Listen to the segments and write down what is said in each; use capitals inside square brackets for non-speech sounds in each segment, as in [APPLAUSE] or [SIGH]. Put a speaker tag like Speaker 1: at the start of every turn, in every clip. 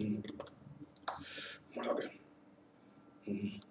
Speaker 1: うん。もらう。うん。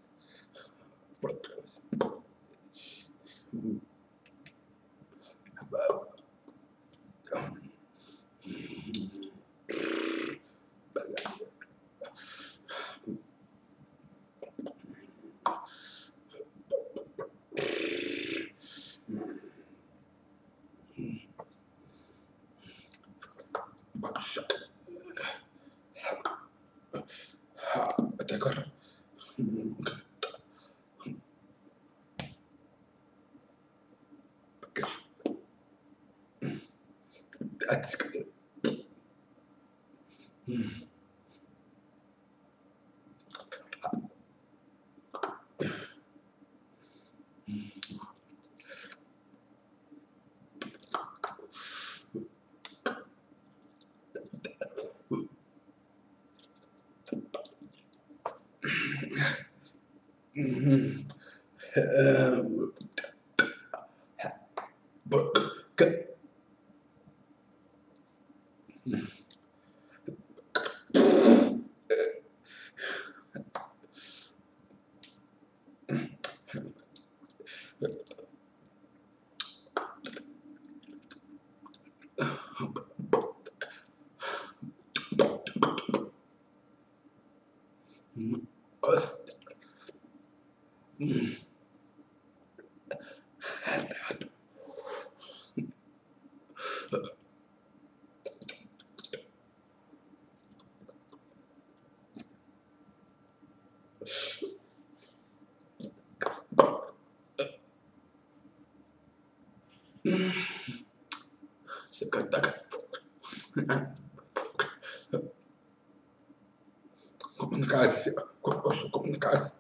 Speaker 1: That's good. But komunikasi. Komunikasi.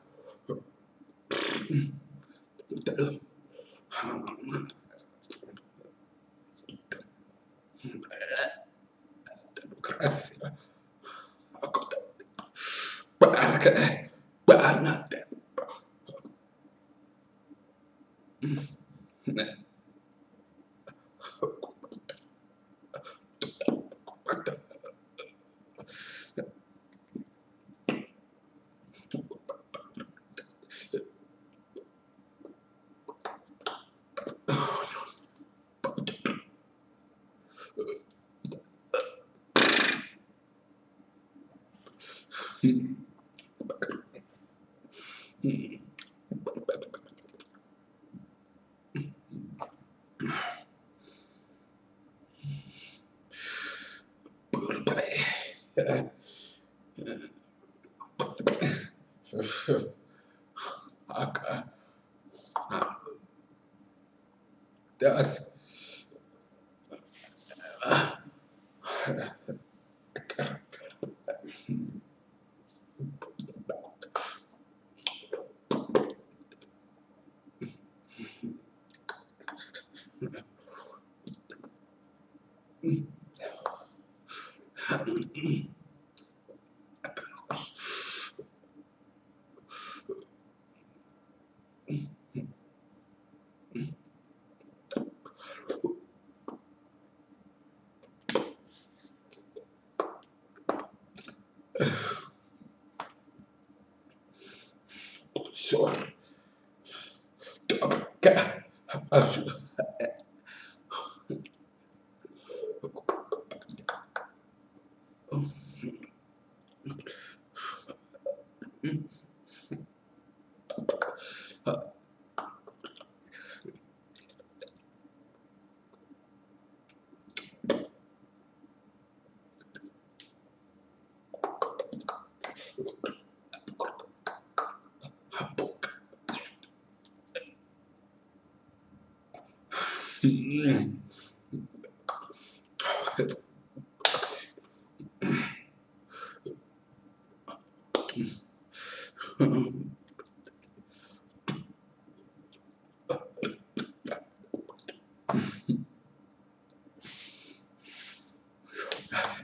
Speaker 1: Demokrasi aku tak banyak banyak That's Yes,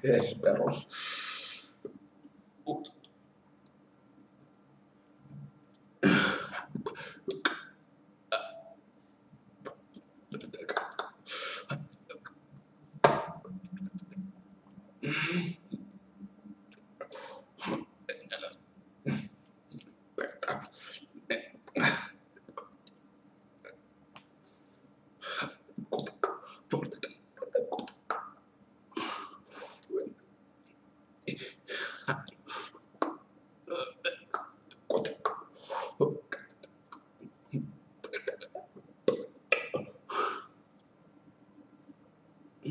Speaker 1: Esperos.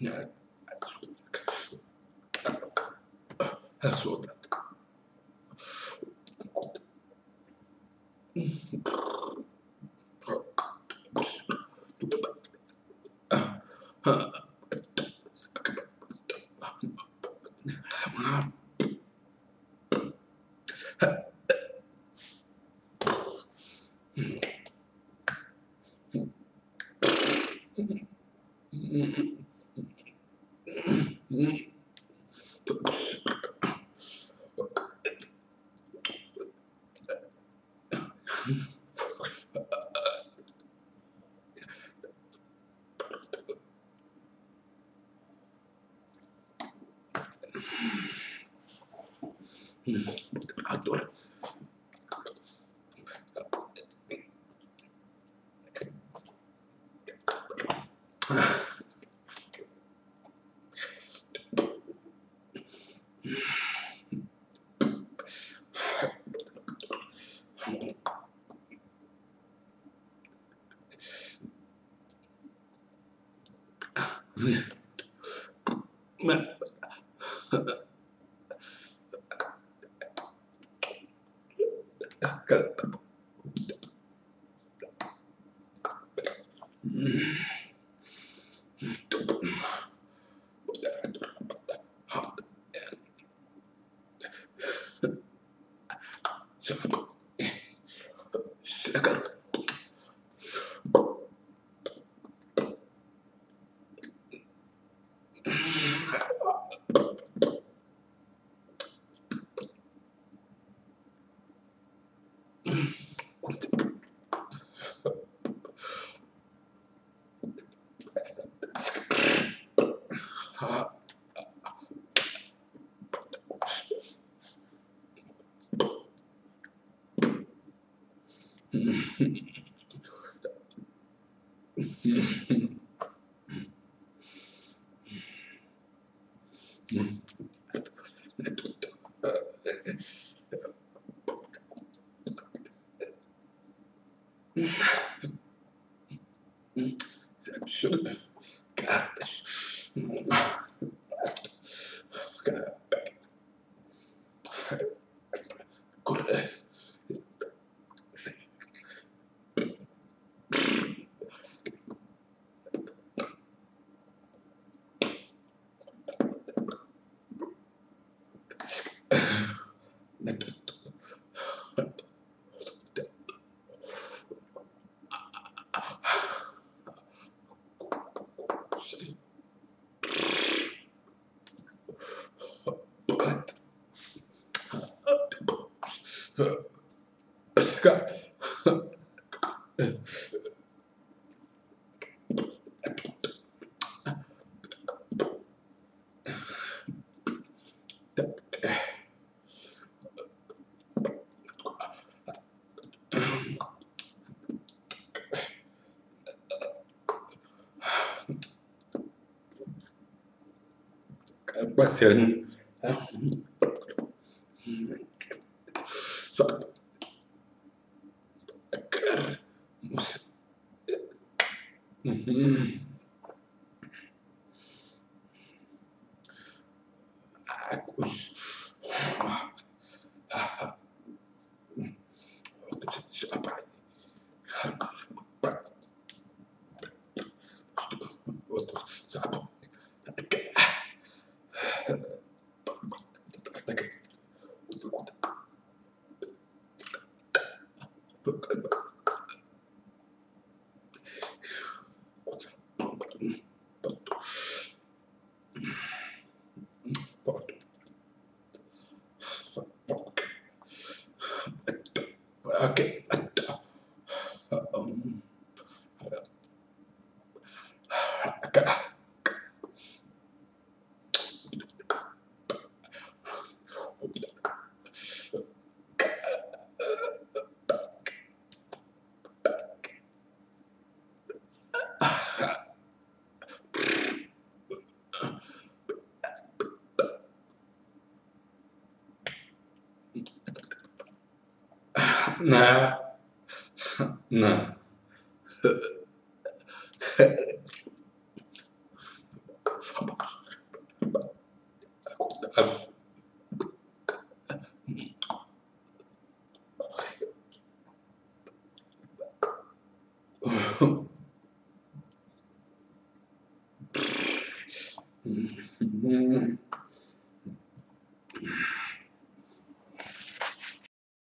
Speaker 1: No. Adoro. Mm-hmm. Yeah. [LAUGHS] Cara... ser. Né? Okay. на, на. Собака.